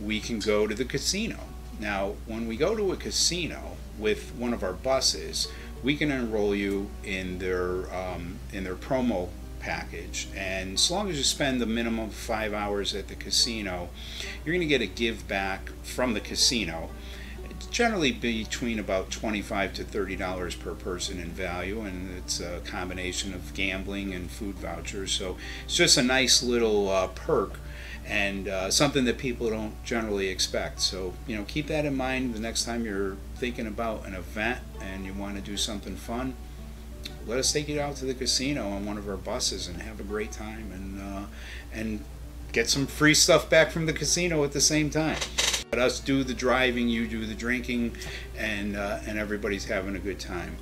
we can go to the casino. Now, when we go to a casino with one of our buses, we can enroll you in their um, in their promo package, and as long as you spend the minimum five hours at the casino, you're going to get a give back from the casino. It's generally between about twenty-five to thirty dollars per person in value, and it's a combination of gambling and food vouchers. So it's just a nice little uh, perk and uh, something that people don't generally expect. So, you know, keep that in mind the next time you're thinking about an event and you want to do something fun. Let us take you out to the casino on one of our buses and have a great time and uh, and get some free stuff back from the casino at the same time. Let us do the driving, you do the drinking, and uh, and everybody's having a good time.